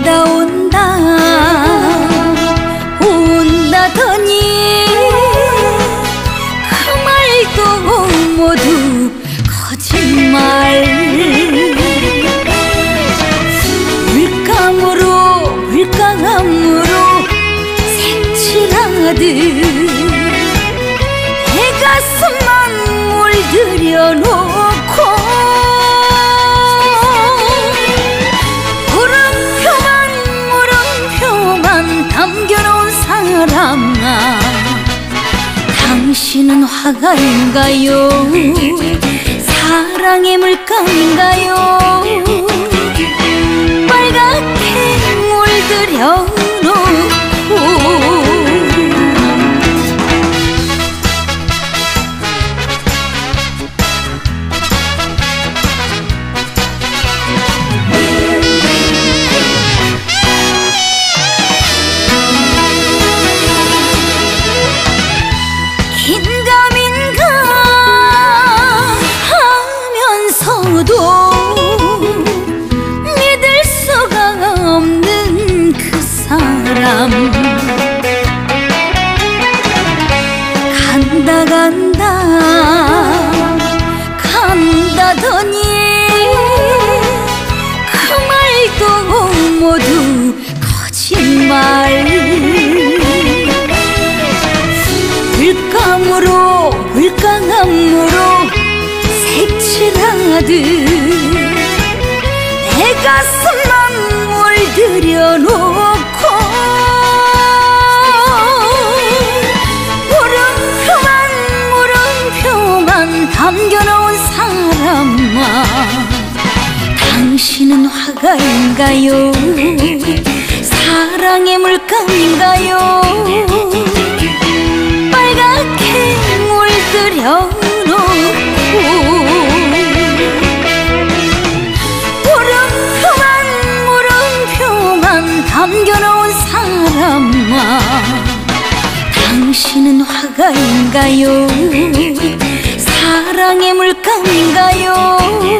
온다 온다. 온다더니 그 말도 모두 거짓말. 물감으로 물감으로 색칠하듯 내 가슴만 물들여 놓 사람아 당신은 화가인가요? 네, 네, 네, 사랑의 물감인가요? 간다 간다. 간다더니 그 말도 모두 거짓말. 물감으로 물감으로 색칠하듯 내 가슴만 물들여 놓 당신은 화가인가요? 사랑의 물감인가요? 빨갛게 물들여 놓고 물음표만 물음표만 담겨놓은 사람아 당신은 화가인가요? 사랑의 물감인가요